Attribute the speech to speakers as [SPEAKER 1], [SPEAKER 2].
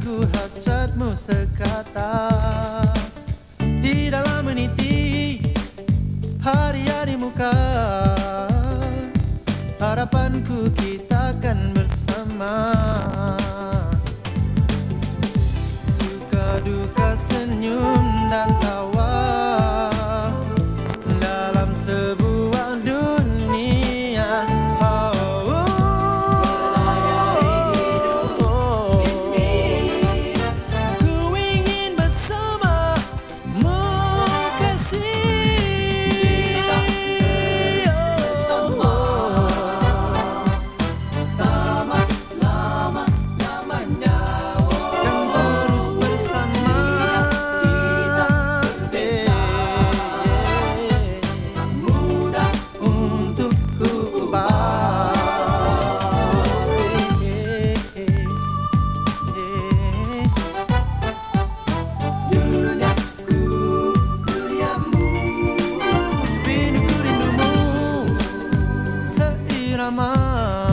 [SPEAKER 1] Ku hasratmu sekata. Di dalam meniti hari hari muka Harapanku kita akan bersama. Suka duka senyum dan tawa. ramah